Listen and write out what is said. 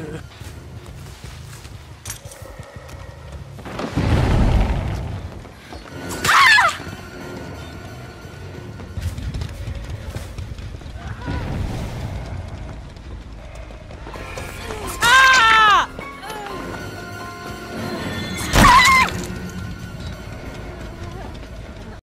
Ugh.